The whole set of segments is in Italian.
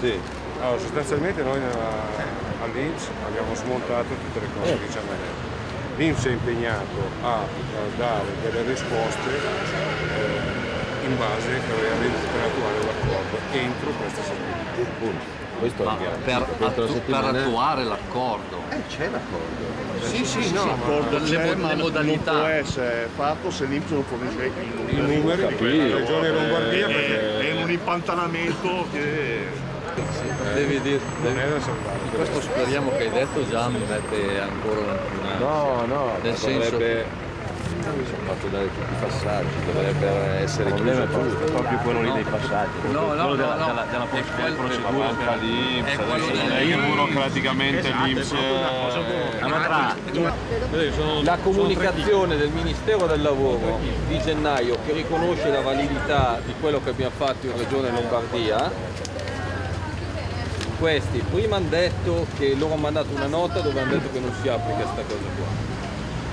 Sì. Allora, sostanzialmente noi nella- all'Inps abbiamo smontato tutte le cose che ci hanno detto. L'Inps è impegnato a eh, dare delle risposte eh, in base ovviamente per attuare l'accordo entro questa settimana. Punto. Questo Ma è per, attu- per attuare l'accordo. Eh, c'è l'accordo. Sì, sì, no, ma L'accordo le c'è, mo- ma le non modalità. può essere fatto se l'Inps non fornisce i numeri. i numeri di quella regione eh, Lombardia perché È, è un impantanamento che Devi dire, è salvare. questo speriamo che hai detto già mi mette ancora una... No, no, Nel senso- dovrebbe... Sono fatto dare tutti i passaggi, dovrebbe essere chiuso tutto. proprio quello lì dei passaggi, No, no, quello no, della, no. della, della, È della procedura tra l'Inps, è quello adesso non è che burocraticamente l'Inps La comunicazione del Ministero del Lavoro di gennaio che riconosce la validità di quello che abbiamo fatto in Regione Lombardia, questi prima hanno detto che loro hanno mandato una nota dove hanno detto che non si applica questa cosa qua.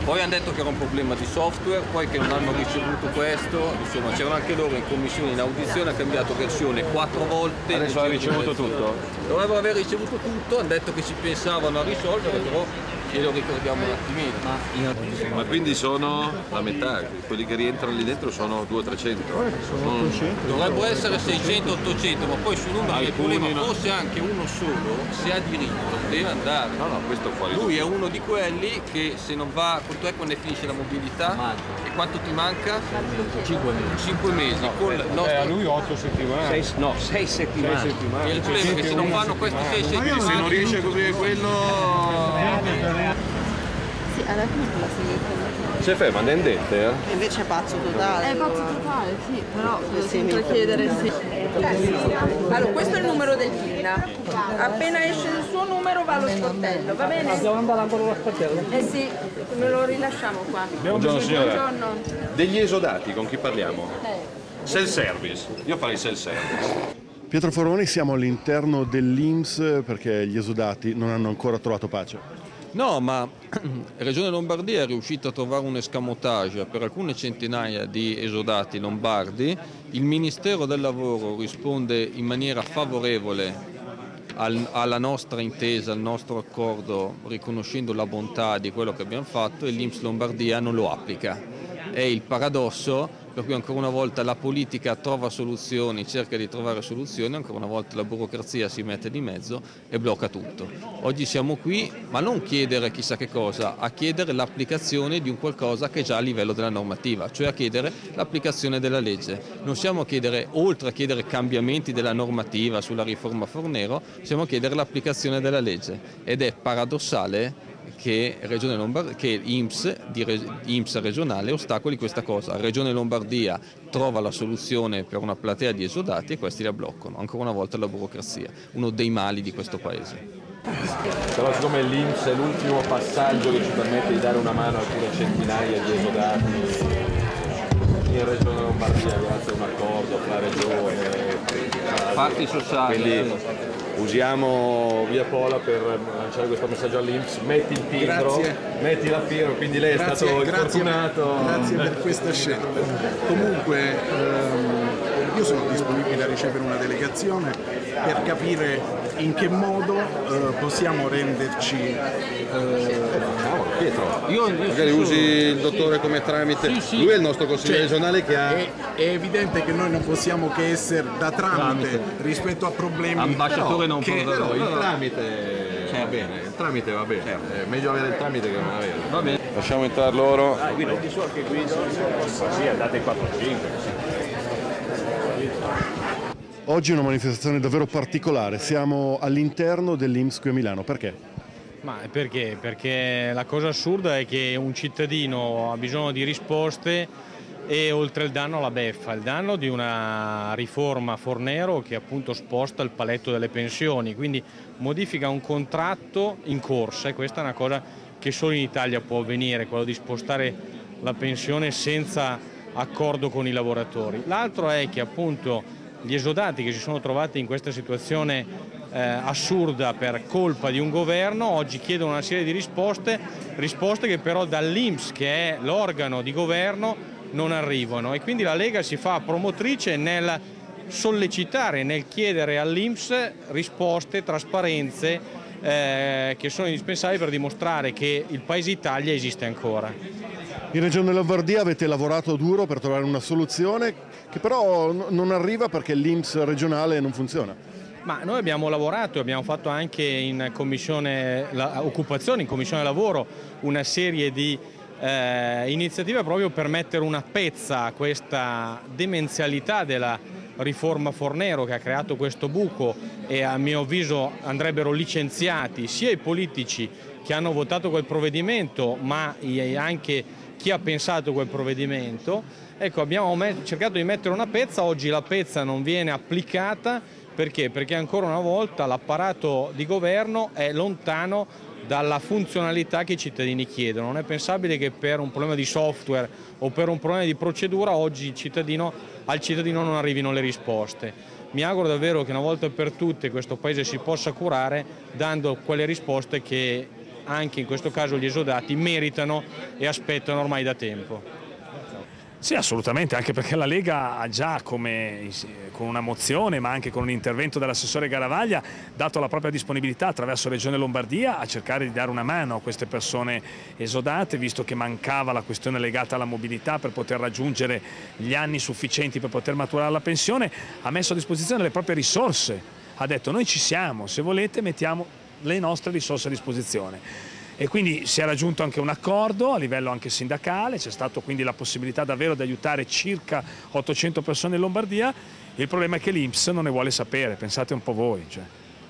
Poi hanno detto che era un problema di software, poi che non hanno ricevuto questo, insomma c'erano anche loro in commissione in audizione, ha cambiato versione quattro volte. Adesso ha ricevuto tutto? Dovrebbero aver ricevuto tutto, hanno detto che ci pensavano a risolvere, però glielo ricordiamo un attimino. Ma quindi sono la metà, quelli che rientrano lì dentro sono 200-300. Dovrebbero essere 600-800, ma poi sul numero il problema fosse anche uno solo, se ha diritto deve andare. No, no, questo fuori. Lui è uno di quelli che se non va, quanto è quando finisce la mobilità? E quanto ti manca? 5 mesi. 5 mesi. Con il Eh, a nostro... lui 8 settimane. no, sei settimane. Sei settimane. E il problema è che se non fanno questi 6 Se non settimane... riesce a coprire quello... Alla la. Si è ferma, è indente, eh? E invece è pazzo totale. È pazzo totale, sì, però devo sempre chiedere se... Allora, questo è il numero del PIN. Appena esce il suo numero va allo sportello, va bene? Dobbiamo andare ancora allo sportello? Eh sì, me lo rilasciamo qua. Buongiorno signora. Buongiorno. Degli esodati, con chi parliamo? Self service. Io farei self service. Pietro Foroni siamo all'interno dell'Inps perché gli esodati non hanno ancora trovato pace. No, ma Regione Lombardia è riuscita a trovare un escamotage per alcune centinaia di esodati lombardi. Il Ministero del Lavoro risponde in maniera favorevole al- alla nostra intesa, al nostro accordo, riconoscendo la bontà di quello che abbiamo fatto e l'Inps Lombardia non lo applica. È il paradosso per cui ancora una volta la politica trova soluzioni, cerca di trovare soluzioni, ancora una volta la burocrazia si mette di mezzo e blocca tutto. Oggi siamo qui, ma non chiedere chissà che cosa, a chiedere l'applicazione di un qualcosa che è già a livello della normativa, cioè a chiedere l'applicazione della legge. Non siamo a chiedere, oltre a chiedere cambiamenti della normativa sulla riforma Fornero, siamo a chiedere l'applicazione della legge ed è paradossale che, Regione Lombard- che IMSS, di re- IMSS regionale ostacoli questa cosa. Regione Lombardia trova la soluzione per una platea di esodati e questi la bloccano. Ancora una volta la burocrazia, uno dei mali di questo paese. Però siccome l'Inps è l'ultimo passaggio che ci permette di dare una mano a alcune centinaia di esodati in Regione Lombardia grazie a un accordo fra Regione Parti sociali. quindi usiamo Via Pola per lanciare questo messaggio all'Inps metti il timbro, Grazie. metti la firma quindi lei è Grazie, stato grazie, infortunato grazie per questa scelta. Comunque ehm, io sono disponibile a ricevere una delegazione per capire in che modo eh, possiamo renderci eh, Pietro, Io, io magari sono- usi il dottore come tramite. Sì, sì. Lui è il nostro consigliere Cioè, regionale che ha... è, è evidente che noi non possiamo che essere da tramite, rispetto a problemi Ambasciatore non che-. Però il tramite va bene, il tramite va bene. È meglio avere il tramite che non avere. Va bene. Lasciamo entrare loro. sì andate 4-5 Oggi è una manifestazione davvero particolare, siamo all'interno a Milano, perché? Ma perché? Perché la cosa assurda è che un cittadino ha bisogno di risposte e oltre il danno la beffa, il danno di una riforma Fornero che appunto sposta il paletto delle pensioni, quindi modifica un contratto in corsa e questa è una cosa che solo in Italia può avvenire, quello di spostare la pensione senza accordo con i lavoratori. L'altro è che appunto gli esodati che si sono trovati in questa situazione eh, assurda per colpa di un governo oggi chiedono una serie di risposte, risposte che però dall'Inps che è l'organo di governo non arrivano. E quindi la Lega si fa promotrice nel sollecitare nel chiedere all'Inps risposte, trasparenze eh, che sono indispensabili per dimostrare che il Paese Italia esiste ancora. In Regione Lombardia avete lavorato duro per trovare una soluzione che però non arriva perché l'Inps regionale non funziona. Ma noi abbiamo lavorato, abbiamo fatto anche in commissione occupazione, in commissione lavoro, una serie di eh, iniziative proprio per mettere una pezza a questa demenzialità della riforma Fornero che ha creato questo buco e a mio avviso andrebbero licenziati sia i politici che hanno votato quel provvedimento ma anche chi ha pensato quel provvedimento. Ecco, abbiamo cercato di mettere una pezza, oggi la pezza non viene applicata perché? Perché ancora una volta l'apparato di governo è lontano dalla funzionalità che i cittadini chiedono. Non è pensabile che per un problema di software o per un problema di procedura oggi cittadino, al cittadino non arrivino le risposte. Mi auguro davvero che una volta per tutte questo Paese si possa curare dando quelle risposte che anche in questo caso gli esodati meritano e aspettano ormai da tempo. Sì, assolutamente, anche perché la Lega ha già come, con una mozione ma anche con un intervento dell'assessore Garavaglia dato la propria disponibilità attraverso Regione Lombardia a cercare di dare una mano a queste persone esodate visto che mancava la questione legata alla mobilità per poter raggiungere gli anni sufficienti per poter maturare la pensione, ha messo a disposizione le proprie risorse, ha detto noi ci siamo, se volete mettiamo le nostre risorse a disposizione e quindi si è raggiunto anche un accordo a livello anche sindacale, c'è stata quindi la possibilità davvero di aiutare circa 800 persone in Lombardia, il problema è che l'Inps non ne vuole sapere, pensate un po' voi. Cioè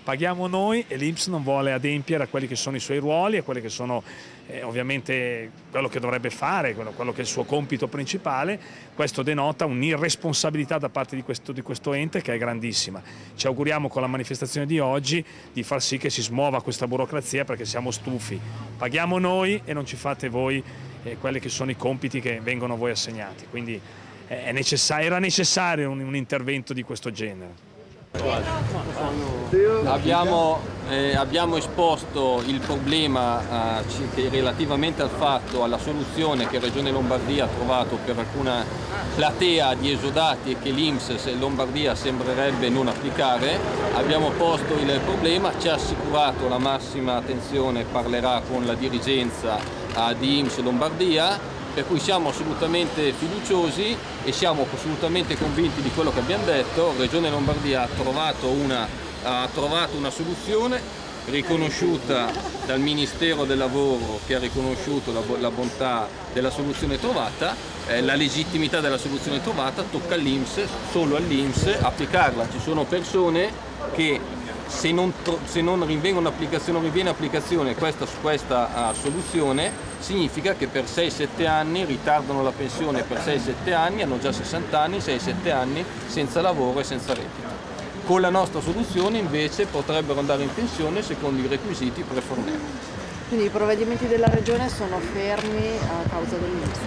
paghiamo noi e l'Inps non vuole adempiere a quelli che sono i suoi ruoli, a quelli che sono eh, ovviamente quello che dovrebbe fare, quello, quello, che è il suo compito principale, questo denota un'irresponsabilità da parte di questo, di questo, ente che è grandissima. Ci auguriamo con la manifestazione di oggi di far sì che si smuova questa burocrazia perché siamo stufi. Paghiamo noi e non ci fate voi eh, quelli che sono i compiti che vengono a voi assegnati. Quindi eh, necessario, era necessario un, un intervento di questo genere. Abbiamo, eh, abbiamo, esposto il problema eh, relativamente al fatto, alla soluzione che Regione Lombardia ha trovato per alcuna platea di esodati e che l'Inps Lombardia sembrerebbe non applicare. Abbiamo posto il problema, ci ha assicurato la massima attenzione, parlerà con la dirigenza eh, di IMS Lombardia per cui siamo assolutamente fiduciosi e siamo assolutamente convinti di quello che abbiamo detto. Regione Lombardia ha trovato una, ha trovato una soluzione riconosciuta dal Ministero del Lavoro che ha riconosciuto la, la bontà della soluzione trovata, eh, la legittimità della soluzione trovata tocca all'Inps, solo all'Inps applicarla. Ci sono persone che se non, se non rinviene applicazione, rinviene applicazione questa, questa uh, soluzione significa che per 6-7 anni ritardano la pensione per 6-7 anni, hanno già 60 anni, 6-7 anni senza lavoro e senza reddito. Con la nostra soluzione invece potrebbero andare in pensione secondo i requisiti preforneri. Quindi i provvedimenti della Regione sono fermi a causa dell'Inps?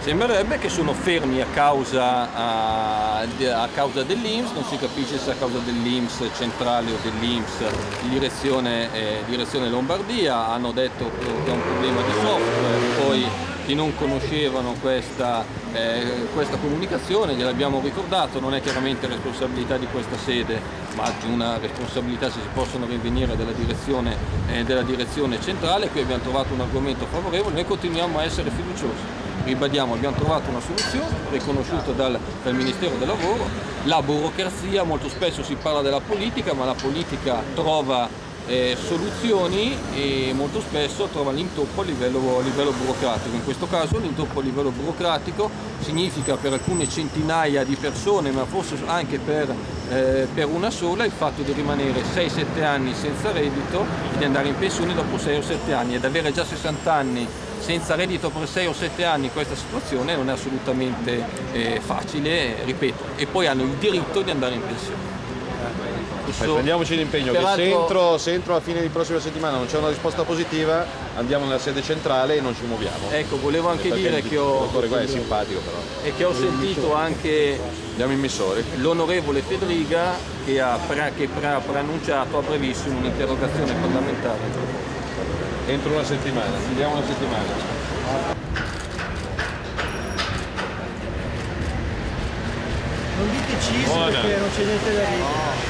Sembrerebbe che sono fermi a causa, a, a causa dell'Inps, non si capisce se a causa dell'Inps centrale o dell'Inps direzione, eh, direzione Lombardia, hanno detto che è un problema di software, poi chi non conoscevano questa, eh, questa comunicazione, gliel'abbiamo ricordato, non è chiaramente responsabilità di questa sede, ma di una responsabilità se si possono rinvenire della direzione, eh, della direzione centrale, qui abbiamo trovato un argomento favorevole, noi continuiamo a essere fiduciosi. Ribadiamo, abbiamo trovato una soluzione riconosciuta dal, dal Ministero del Lavoro, la burocrazia, molto spesso si parla della politica, ma la politica trova eh, soluzioni e molto spesso trova l'intoppo a livello, a livello burocratico. In questo caso l'intoppo a livello burocratico significa per alcune centinaia di persone, ma forse anche per, eh, per una sola, il fatto di rimanere 6-7 anni senza reddito e di andare in pensione dopo 6 o 7 anni ed avere già 60 anni senza reddito per 6 o 7 anni questa situazione non è assolutamente eh, facile, ripeto, e poi hanno il diritto di andare in pensione. Beh, prendiamoci l'impegno che se entro, se entro la fine di prossima settimana non c'è una risposta positiva andiamo nella sede centrale e non ci muoviamo. Ecco, volevo anche dire che ho, è simpatico però. E che ho sentito anche l'onorevole Federiga che ha, pre, che ha preannunciato a brevissimo un'interrogazione parlamentare. Entro una settimana, andiamo una settimana. Non dite cheese Buona. perché non c'è niente da dire.